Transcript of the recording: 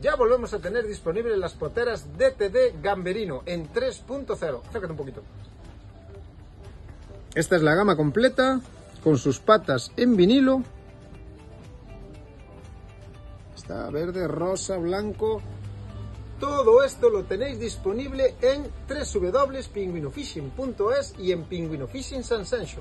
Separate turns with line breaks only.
ya volvemos a tener disponibles las poteras DTD Gamberino en 3.0. Acércate un poquito. Esta es la gama completa con sus patas en vinilo. Está verde, rosa, blanco. Todo esto lo tenéis disponible en www.pinguinofishing.es y en Penguinofishing San Sancho.